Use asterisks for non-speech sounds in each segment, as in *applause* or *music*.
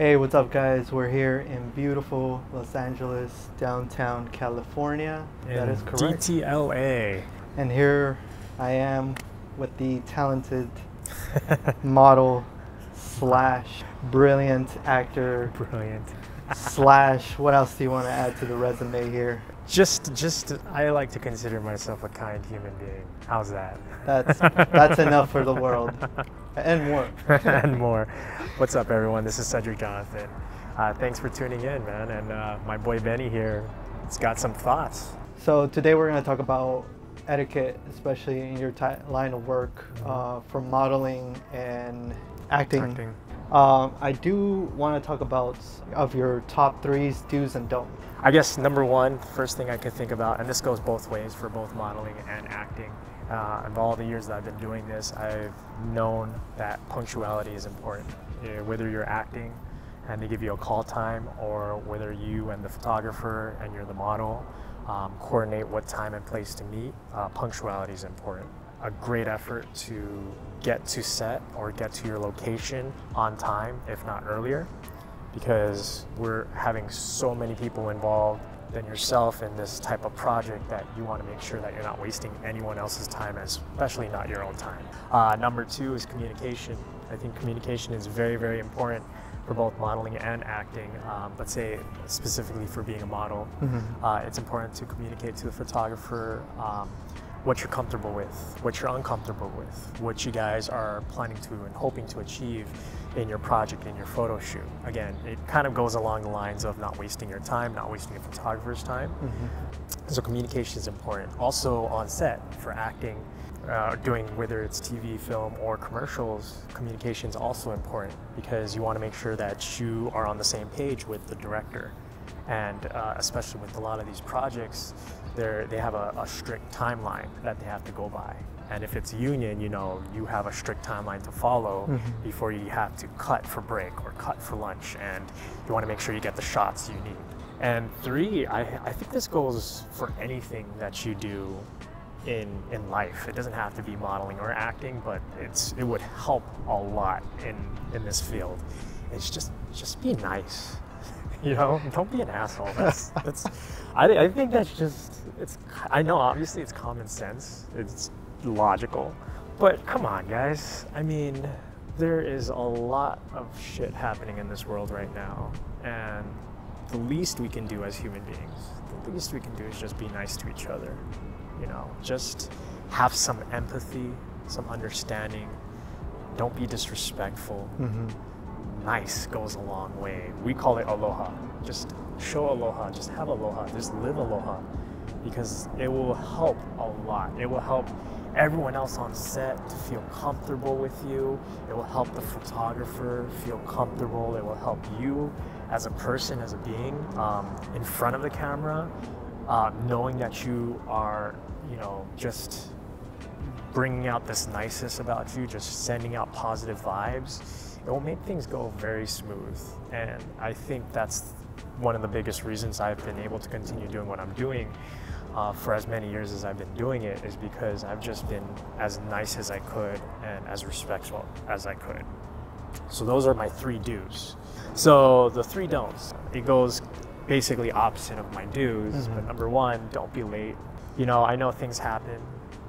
Hey, what's up, guys? We're here in beautiful Los Angeles, downtown California. that is correct. DTLA. And here I am with the talented *laughs* model slash brilliant actor Brilliant. *laughs* slash what else do you want to add to the resume here? Just, just, I like to consider myself a kind human being. How's that? That's that's enough for the world and more. *laughs* and more. What's up, everyone? This is Cedric Jonathan. Uh, thanks for tuning in, man. And uh, my boy Benny here has got some thoughts. So today we're going to talk about etiquette, especially in your line of work, uh, from modeling and acting. Acting. Um, I do want to talk about of your top threes, do's and don'ts. I guess number one, first thing I could think about, and this goes both ways for both modeling and acting. Uh, of all the years that I've been doing this, I've known that punctuality is important. Whether you're acting and they give you a call time, or whether you and the photographer and you're the model um, coordinate what time and place to meet, uh, punctuality is important. A great effort to get to set or get to your location on time, if not earlier because we're having so many people involved than yourself in this type of project that you want to make sure that you're not wasting anyone else's time, especially not your own time. Uh, number two is communication. I think communication is very, very important for both modeling and acting. Um, let's say specifically for being a model, Mm-hmm. uh, it's important to communicate to the photographer um, what you're comfortable with, what you're uncomfortable with, what you guys are planning to and hoping to achieve in your project, in your photo shoot. Again, it kind of goes along the lines of not wasting your time, not wasting a photographer's time. So communication is important. Also on set for acting, uh, doing whether it's TV, film, or commercials, communication is also important because you want to make sure that you are on the same page with the director. And uh, especially with a lot of these projects, they have a, a strict timeline that they have to go by. And if it's union, you know, you have a strict timeline to follow before you have to cut for break or cut for lunch. And you want to make sure you get the shots you need. And three, I, I think this goes for anything that you do in in life. It doesn't have to be modeling or acting, but it's it would help a lot in in this field. It's just just be nice. You know, don't be an asshole. That's that's. I, I think that's just it's. I know obviously it's common sense. It's logical, but come on, guys. I mean, there is a lot of shit happening in this world right now, and the least we can do as human beings, the least we can do is just be nice to each other. You know, just have some empathy, some understanding. Don't be disrespectful. Mm-hmm. Nice goes a long way. We call it aloha. Just show aloha. Just have aloha. Just live aloha because it will help a lot. It will help everyone else on set to feel comfortable with you. It will help the photographer feel comfortable. It will help you as a person, as a being, um, in front of the camera, uh, knowing that you are, you know, just bringing out this niceness about you, just sending out positive vibes, it will make things go very smooth. And I think that's one of the biggest reasons I've been able to continue doing what I'm doing uh, for as many years as I've been doing it is because I've just been as nice as I could and as respectful as I could. So those are my three do's. So the three don'ts, it goes basically opposite of my do's. But number one, don't be late. You know, I know things happen,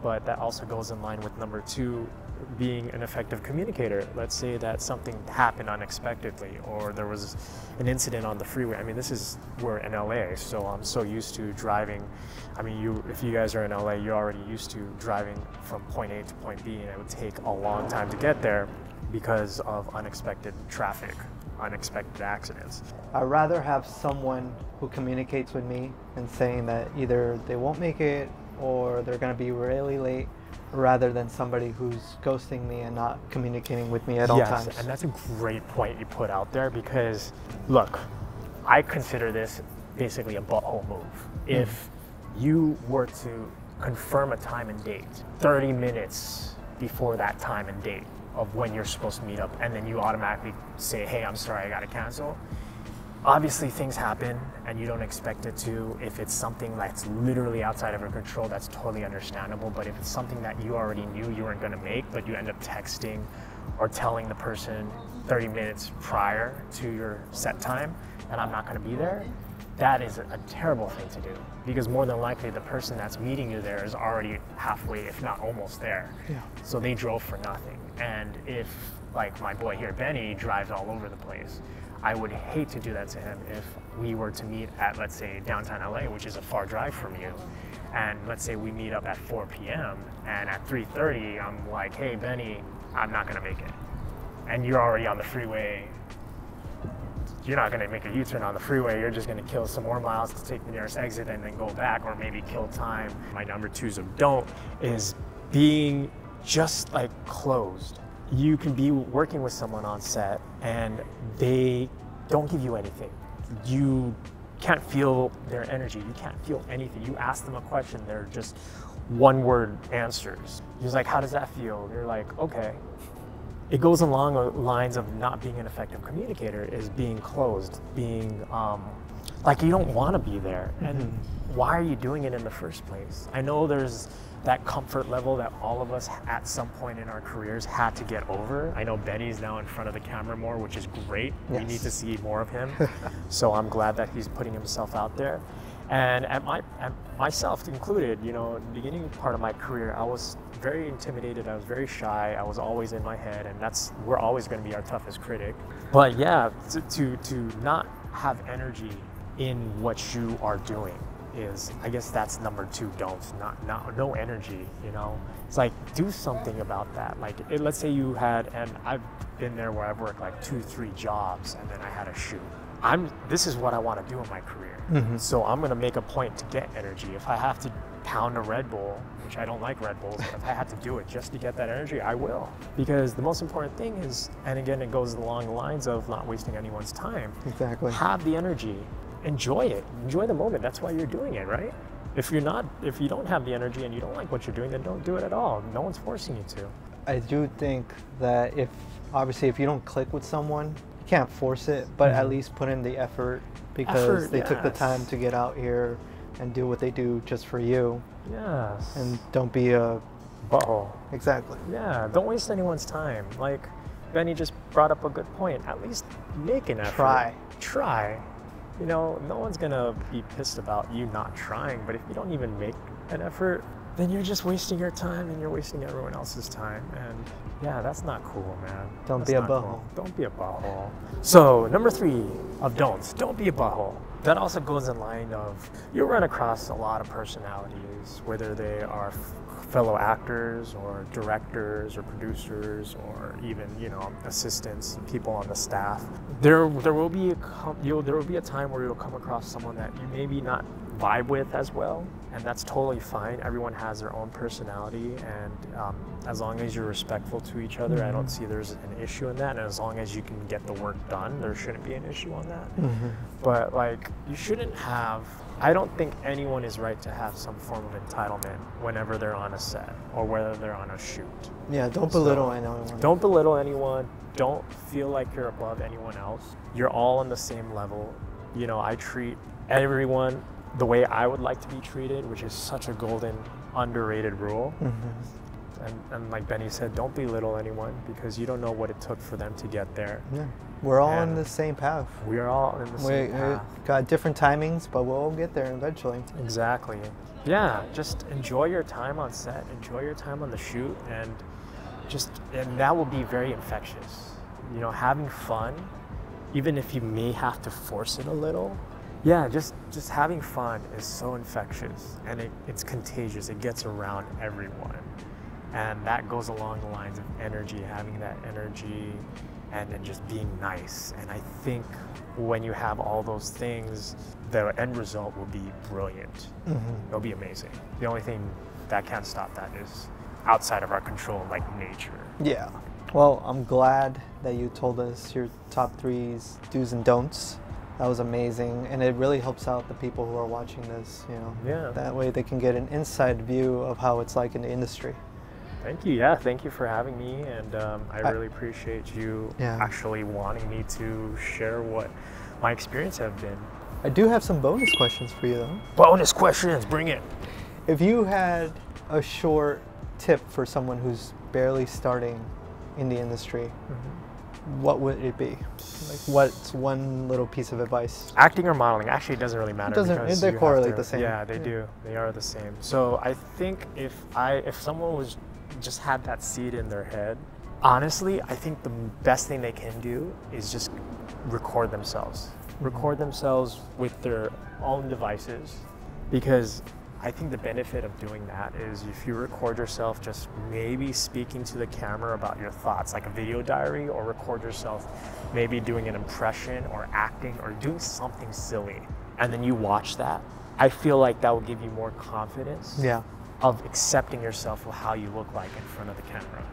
but that also goes in line with number two, being an effective communicator. Let's say that something happened unexpectedly or there was an incident on the freeway. I mean, this is, we're in LA, so I'm so used to driving. I mean, you, if you guys are in LA, you're already used to driving from point A to point B, and it would take a long time to get there because of unexpected traffic, unexpected accidents. I'd rather have someone who communicates with me and saying that either they won't make it or they're going to be really late rather than somebody who's ghosting me and not communicating with me at all yes, times. and that's a great point you put out there because, look, I consider this basically a butthole move. Hmm. If you were to confirm a time and date 30 minutes before that time and date of when you're supposed to meet up, and then you automatically say, hey, I'm sorry, I gotta cancel. Obviously, things happen and you don't expect it to. If it's something that's literally outside of your control, that's totally understandable. But if it's something that you already knew you weren't gonna make, but you end up texting or telling the person, 30 minutes prior to your set time and I'm not going to be there, that is a terrible thing to do because more than likely the person that's meeting you there is already halfway, if not almost there. Yeah. So they drove for nothing. And if, like my boy here, Benny, drives all over the place, I would hate to do that to him if we were to meet at, let's say, downtown LA, which is a far drive from you. And let's say we meet up at 4 p.m. and at 3:30, I'm like, "Hey, Benny, I'm not gonna make it," and you're already on the freeway you're not going to make a U-turn on the freeway. You're just going to kill some more miles to take the nearest exit and then go back, or maybe kill time. My number twos of don't is being just like closed. You can be working with someone on set and they don't give you anything. You can't feel their energy. You can't feel anything. You ask them a question, they're just one word answers. You're like, how does that feel? They're like, okay it goes along the lines of not being an effective communicator is being closed, being um, like you don't want to be there. And mm-hmm. why are you doing it in the first place? I know there's that comfort level that all of us at some point in our careers had to get over. I know Benny's now in front of the camera more, which is great. Yes. We need to see more of him. *laughs* so I'm glad that he's putting himself out there. And at my at myself included, you know, beginning part of my career, I was very intimidated. I was very shy. I was always in my head, and that's we're always going to be our toughest critic. But yeah, to to, to not have energy in what you are doing is I guess that's number two don'ts not not no energy you know it's like do something about that like it, let's say you had and I've been there where I've worked like two three jobs and then I had a shoot I'm this is what I want to do in my career mm-hmm. so I'm gonna make a point to get energy if I have to pound a Red Bull which I don't like Red Bulls, but if I have to do it just to get that energy, I will. Because the most important thing is, and again, it goes along the lines of not wasting anyone's time. Exactly. Have the energy, enjoy it, enjoy the moment. That's why you're doing it, right? If you're not, if you don't have the energy and you don't like what you're doing, then don't do it at all. No one's forcing you to. I do think that if, obviously, if you don't click with someone, you can't force it, but mm-hmm. at least put in the effort because effort, they yes. took the time to get out here and do what they do just for you. Yes. And don't be a butthole. Exactly. Yeah. Don't waste anyone's time. Like Benny just brought up a good point. At least make an effort. Try. Try. You know, no one's gonna be pissed about you not trying, but if you don't even make an effort, then you're just wasting your time and you're wasting everyone else's time. And yeah, that's not cool, man. Don't that's be a butthole. Cool. Don't be a butthole. So, number three of don'ts don't be a butthole. That also goes in line of you'll run across a lot of personalities, whether they are fellow actors or directors or producers or even you know assistants people on the staff. There there will be a there will be a time where you'll come across someone that you maybe not vibe with as well and that's totally fine everyone has their own personality and um, as long as you're respectful to each other mm-hmm. i don't mm-hmm. see there's an issue in that and as long as you can get the work done there shouldn't be an issue on that mm-hmm. but like you shouldn't have I don't think anyone is right to have some form of entitlement whenever they're on a set or whether they're on a shoot. Yeah, don't belittle so, anyone. Don't belittle anyone. Don't feel like you're above anyone else. You're all on the same level. You know, I treat everyone the way I would like to be treated, which is such a golden, underrated rule. Mm-hmm. And, and, like Benny said, don't belittle anyone because you don't know what it took for them to get there. Yeah. We're all and in the same path. We are all in the same we, path. got different timings, but we'll all get there eventually. Exactly. Yeah, just enjoy your time on set, enjoy your time on the shoot, and just and that will be very infectious. You know, having fun, even if you may have to force it a little. Yeah, just just having fun is so infectious, and it, it's contagious. It gets around everyone, and that goes along the lines of energy. Having that energy and then just being nice. And I think when you have all those things, the end result will be brilliant. Mm-hmm. It'll be amazing. The only thing that can stop that is outside of our control, like nature. Yeah. Well, I'm glad that you told us your top threes, do's and don'ts. That was amazing, and it really helps out the people who are watching this. You know, yeah. That way they can get an inside view of how it's like in the industry. Thank you. Yeah, thank you for having me, and um, I, I, really appreciate you yeah. actually wanting me to share what my experience have been. I do have some bonus questions for you, though. Bonus questions, bring it. If you had a short tip for someone who's barely starting in the industry, mm-hmm. What would it be? Like, what's one little piece of advice? Acting or modeling actually it doesn't really matter. doesn't- because they correlate to- the same. Yeah, they Yeah. do. They are the same. So I think if I if someone was just had that seed in their head, honestly, I think the best thing they can do is just record themselves. Mm-hmm. Record themselves with their own devices because I think the benefit of doing that is if you record yourself just maybe speaking to the camera about your thoughts, like a video diary, or record yourself maybe doing an impression or acting or doing something silly, and then you watch that, I feel like that will give you more confidence Yeah. of accepting yourself for how you look like in front of the camera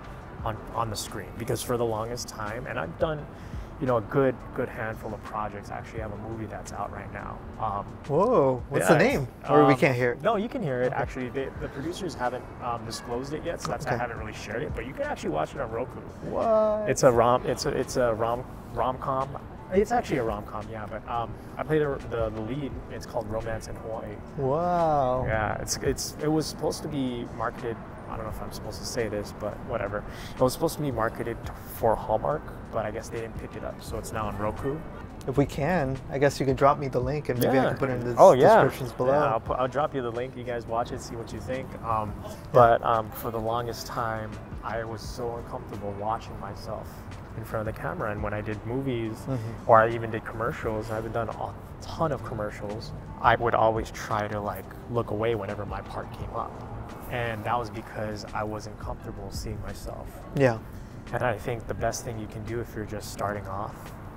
on, on the screen. Because for the longest time, and I've done, you know, a good good handful of projects. I actually have a movie that's out right now. Um, Whoa. What's yeah, the name? Or we um, can't hear it. No, you can hear it. Actually, they, the producers haven't um, disclosed it yet, so that's why I haven't really shared it. But you can actually watch it on Roku. What? It's a rom. It's a it's a rom rom com. It's actually a rom com, yeah. But um, I play the, the the lead. It's called Romance in Hawaii. wow. Yeah, it's it's it was supposed to be marketed. I don't know if I'm supposed to say this, but whatever. It was supposed to be marketed for Hallmark, but I guess they didn't pick it up, so it's now on Roku. If we can, I guess you can drop me the link and maybe I can put it in the oh, yeah. descriptions below. Yeah, I'll, put, I'll drop you the link. You guys watch it, see what you think. Um, but um, for the longest time, I was so uncomfortable watching myself in front of the camera. And when I did movies, Mhm. or I even did commercials, I've done a ton of commercials. I would always try to like look away whenever my part came up, and that was because I wasn't comfortable seeing myself. Yeah. And I think the best thing you can do if you're just starting off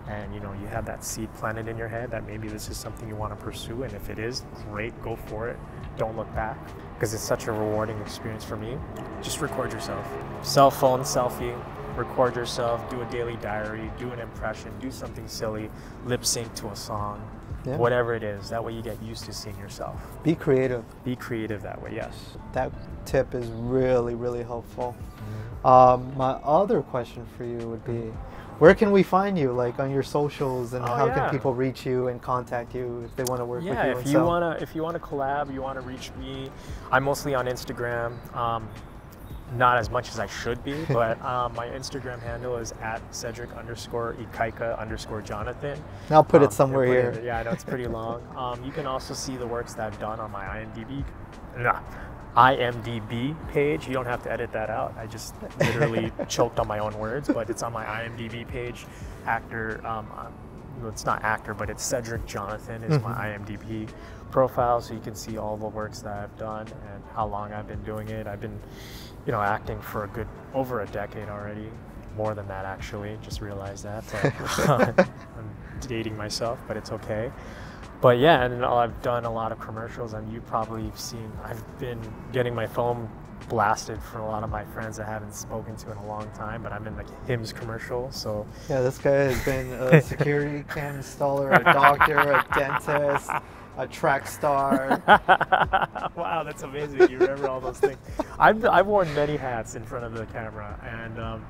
and you know you have that seed planted in your head that maybe this is something you want to pursue and if it is, great, go for it. Don't look back because it's such a rewarding experience for me. Just record yourself. Cell phone selfie, record yourself, do a daily diary, do an impression, do something silly, lip sync to a song. Yeah. Whatever it is, that way you get used to seeing yourself. Be creative. Be creative that way, yes. That tip is really, really helpful. Um, my other question for you would be, where can we find you, like on your socials, and Oh, how yeah. can people reach you and contact you if they want to work yeah, with you? if you sell? wanna if you wanna collab, you wanna reach me. I'm mostly on Instagram. Um, not as much as I should be, but *laughs* um, my Instagram handle is at Cedric underscore Ikaika underscore Jonathan. I'll put Um, it somewhere here. it- yeah, I know it's pretty *laughs* long. Um, you can also see the works that I've done on my IMDb. Nah, IMDb page. You don't have to edit that out. I just literally *laughs* choked on my own words, but it's on my IMDb page. Actor, um, um, well, it's not actor, but it's Cedric Jonathan is my IMDb profile, so you can see all the works that I've done and how long I've been doing it. I've been, you know, acting for a good over a decade already. More than that, actually. Just realized that. But *laughs* um, I'm dating myself, but it's okay. But yeah, and I've done a lot of commercials, and you probably have seen. I've been getting my phone blasted for a lot of my friends I haven't spoken to in a long time, but I'm in like Hims commercial, so Yeah, this guy has been a *laughs* security cam installer, a doctor, a dentist, a track star. *laughs* wow, that's amazing. You remember all those things. I've, I've worn many hats in front of the camera, and um,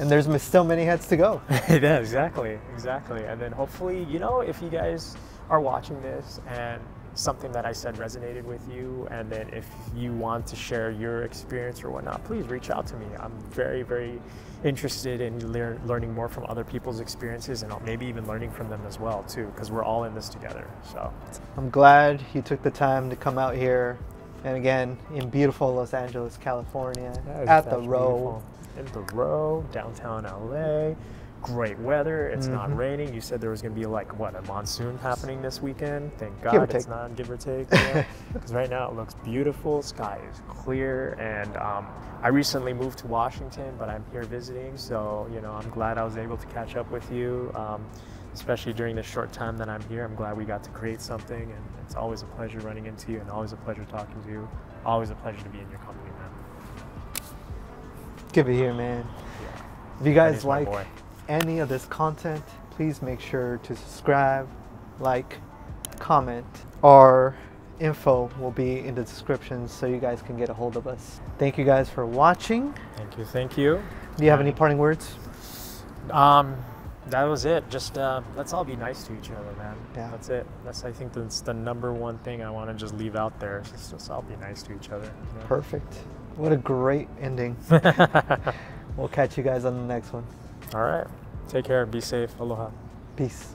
And there's m- still many hats to go. *laughs* yeah, exactly, exactly. And then hopefully, you know, if you guys are watching this and something that I said resonated with you, and then if you want to share your experience or whatnot, please reach out to me. I'm very, very interested in lear- learning more from other people's experiences and maybe even learning from them as well too, because we're all in this together. So I'm glad you took the time to come out here. And again, in beautiful Los Angeles, California, at the row. beautiful. In the row, downtown LA. Great weather. It's Mhm. not raining. You said there was going to be like what a monsoon happening this weekend. Thank God it's not. Give or take. *laughs* Because right now it looks beautiful. Sky is clear, and um, I recently moved to Washington, but I'm here visiting. So you know, I'm glad I was able to catch up with you. Um, especially during the short time that I'm here, I'm glad we got to create something, and it's always a pleasure running into you, and always a pleasure talking to you. Always a pleasure to be in your company, man. Give it here, man. Yeah. If you guys like. Any of this content, please make sure to subscribe, like, comment. Our info will be in the description so you guys can get a hold of us. Thank you guys for watching. Thank you, thank you. Do you have any parting words? Um, that was it. Just uh, let's all be nice to each other, man. Yeah. That's it. That's I think that's the number one thing I want to just leave out there. just, just all be nice to each other. you know? Perfect. What a great ending. *laughs* We'll catch you guys on the next one. all right. Take care. Be safe. Aloha. Peace.